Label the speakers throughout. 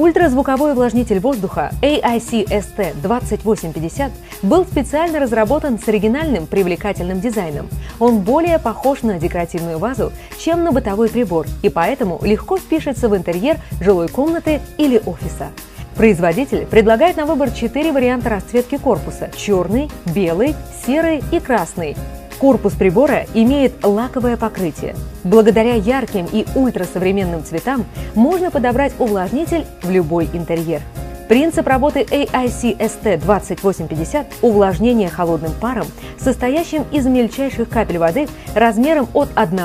Speaker 1: Ультразвуковой увлажнитель воздуха AIC ST2850 был специально разработан с оригинальным привлекательным дизайном. Он более похож на декоративную вазу, чем на бытовой прибор, и поэтому легко впишется в интерьер жилой комнаты или офиса. Производитель предлагает на выбор четыре варианта расцветки корпуса – черный, белый, серый и красный. Корпус прибора имеет лаковое покрытие. Благодаря ярким и ультрасовременным цветам можно подобрать увлажнитель в любой интерьер. Принцип работы AIC ST2850 – увлажнение холодным паром, состоящим из мельчайших капель воды размером от 1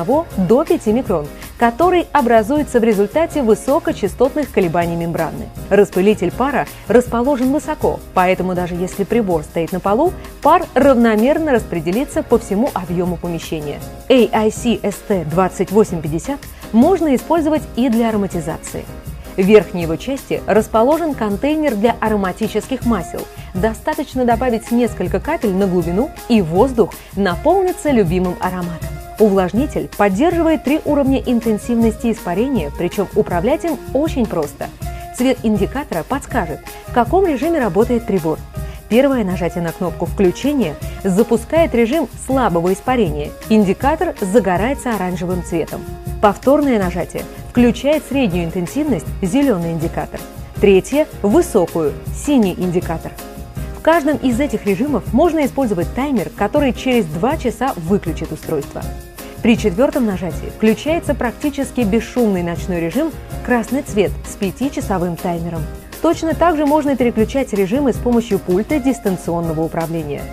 Speaker 1: до 5 микрон, который образуется в результате высокочастотных колебаний мембраны. Распылитель пара расположен высоко, поэтому даже если прибор стоит на полу, пар равномерно распределится по всему объему помещения. AIC ST2850 можно использовать и для ароматизации. В верхней его части расположен контейнер для ароматических масел. Достаточно добавить несколько капель на глубину, и воздух наполнится любимым ароматом. Увлажнитель поддерживает три уровня интенсивности испарения, причем управлять им очень просто. Цвет индикатора подскажет, в каком режиме работает прибор. Первое нажатие на кнопку включения запускает режим слабого испарения. Индикатор загорается оранжевым цветом. Повторное нажатие включает среднюю интенсивность – зеленый индикатор. Третье – высокую – синий индикатор. В каждом из этих режимов можно использовать таймер, который через 2 часа выключит устройство. При четвертом нажатии включается практически бесшумный ночной режим «Красный цвет» с 5-часовым таймером. Точно так же можно переключать режимы с помощью пульта дистанционного управления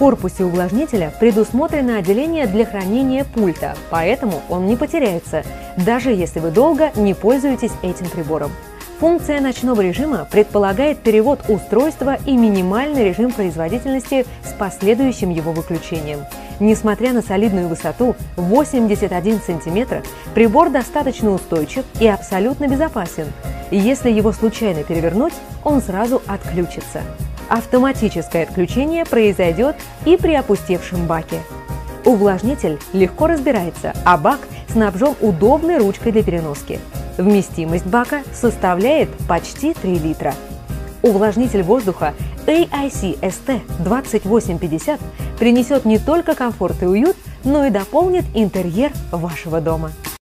Speaker 1: корпусе увлажнителя предусмотрено отделение для хранения пульта, поэтому он не потеряется, даже если вы долго не пользуетесь этим прибором. Функция ночного режима предполагает перевод устройства и минимальный режим производительности с последующим его выключением. Несмотря на солидную высоту 81 см, прибор достаточно устойчив и абсолютно безопасен. Если его случайно перевернуть, он сразу отключится. Автоматическое отключение произойдет и при опустевшем баке. Увлажнитель легко разбирается, а бак снабжен удобной ручкой для переноски. Вместимость бака составляет почти 3 литра. Увлажнитель воздуха AIC ST 2850 принесет не только комфорт и уют, но и дополнит интерьер вашего дома.